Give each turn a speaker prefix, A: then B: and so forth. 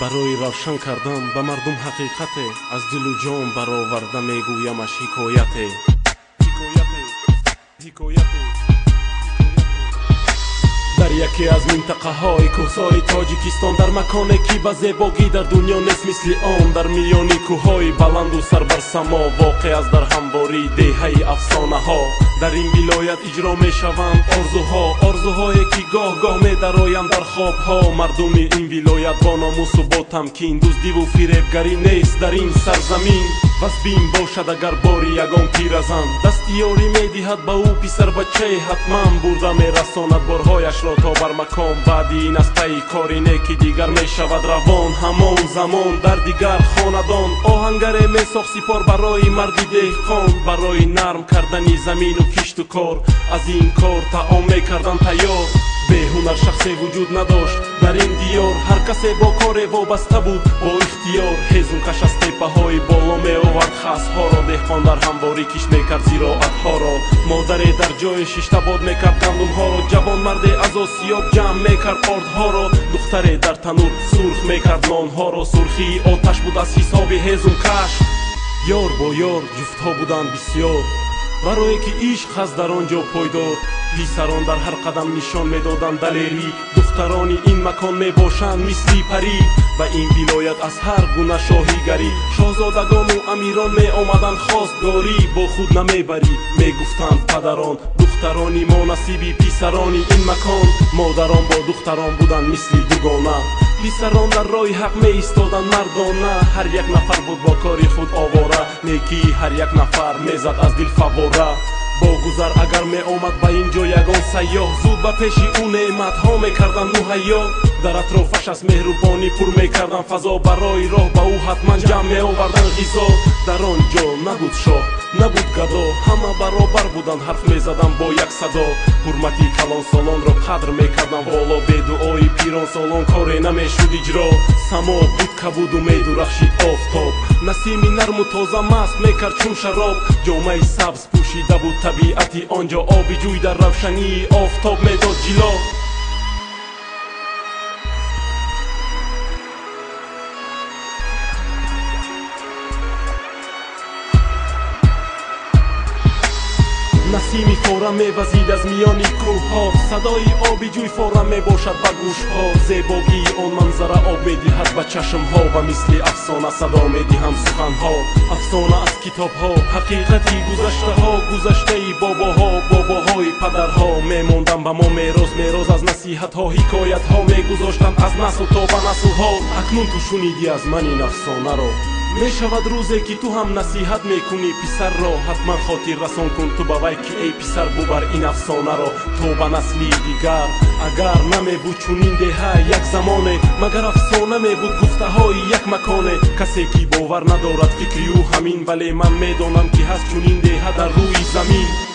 A: барои равшан кардан ба мардум ҳақиқате аз дилу ҷон бароварда мегӯямаш ҳикояте дар Яке аз минтақаҳои кӯҳсори тоҷикистон дар маконе ки ба зебогӣ дар дунё нест мисли он дар миёни кӯҳҳои баланду сарбарсамо воқеъ аст дар ҳамвории деҳаи афсонаҳо дар ин вилоят иҷро мешаванд орзуҳо орзуҳое ки гоҳ-гоҳ медароянд дар хобҳо мардуми ин вилоят бо номусу бо тамкин дуздиву фиребгарӣ нест дар ин сарзамин вас бин бошад агар бори ягон пиразан дастиёрӣ медиҳад ба ӯ писарбачае ҳатман. Бурда мерасонад борҳояшро то бар макон баъди ин аз пайи кори неки дигар мешавад равон. Ҳамон замон дар дигар хонадон. Оҳангаре месохт сипор барои марди деҳқон барои нарм кардани замину кишту кор. Аз ин кор таом мекардан тайёр беҳунар шахсе вуҷуд надошт дар ин диёр ҳар касе бо коре вобаста буд. Бо ихтиёр ҳезумкаш аз теппаҳои боло меовард. Хасҳоро деҳқон дар ҳамворӣ киш мекард зироатҳоро модаре дар ҷои шиштабод мекард гандумҳоро ҷавонмарде аз осиёб ҷамъ мекард ордҳоро духтаре дар танур сурх мекард нонҳоро сурхии оташ буд аз ҳисоби ҳезумкаш ёр бо ёр ҷуфтҳо буданд бисьёр барое ки ишқ ҳаст дар он ҷо пойдор писарон дар ҳар қадам нишон медоданд далерӣ духтарони ин макон мебошанд мисли парӣ ба ин вилоят аз ҳар гуна шоҳигарӣ шоҳзодагону амирон меомаданд хостгорӣ бо худ намебарӣ мегуфтанд падарон. Духтарони мо насиби писарони ин макон. Модарон бо духтарон буданд мисли дугона писарон дар роҳи ҳақ меистоданд мардона ҳар як нафар буд бо кори худ овора. Некии ҳар як нафар мезад аз дил фавора. Бо гузар агар меомад ба ин ҷо ягон сайёҳ зуд ба пеши ӯ неъматҳо мекарданд муҳайё дар атрофаш аз меҳрубонӣ пур мекарданд фазо. Барои роҳ ба ӯ ҳатман ҷамъ меоварданд ғизо. Дар он ҷо набуд шоҳ набуд гадо ҳама баробар буданд ҳарф мезаданд бо як садо. Ҳурмати калонсолонро қадр мекарданд воло бедуои пиронсолон коре намешуд иҷро. Само буд кабуду медурахшид офтоб. Насими нарму тоза маст мекард чун шароб. Ҷомаи сабз пӯшида буд табиати он ҷо оби ҷӯй дар равшании офтоб медод ҷило насими фора мевазид аз миёни кӯҳҳо. Садои оби ҷӯй фора мебошад ба гӯшҳо. Зебогии он манзара об медиҳад ба чашмҳо ва мисли афсона садо медиҳанд суханҳо. Афсона аз китобҳо ҳақиқати гузаштаҳо гузаштаи бобоҳо бобоҳои падарҳо. Мемондан ба мо мерос мерос аз насиҳатҳо ҳикоятҳо мегузоштанд аз наслу то ба наслҳо акнун ту шунидӣ аз ман ин афсонаро мешавад рӯзе ки ту ҳам насиҳат мекунӣ. Писарро ҳатман хотир расон кун. Ту ба вай ки эй писар бубар ин афсонаро то ба насли дигар. Агар намебуд чунин деҳа як замоне магар афсона мебуд гуфтаҳои як маконе. Касе ки бовар надорад фикри ӯ ҳамин вале ман медонам ки ҳаст чунин деҳа дар рӯи замин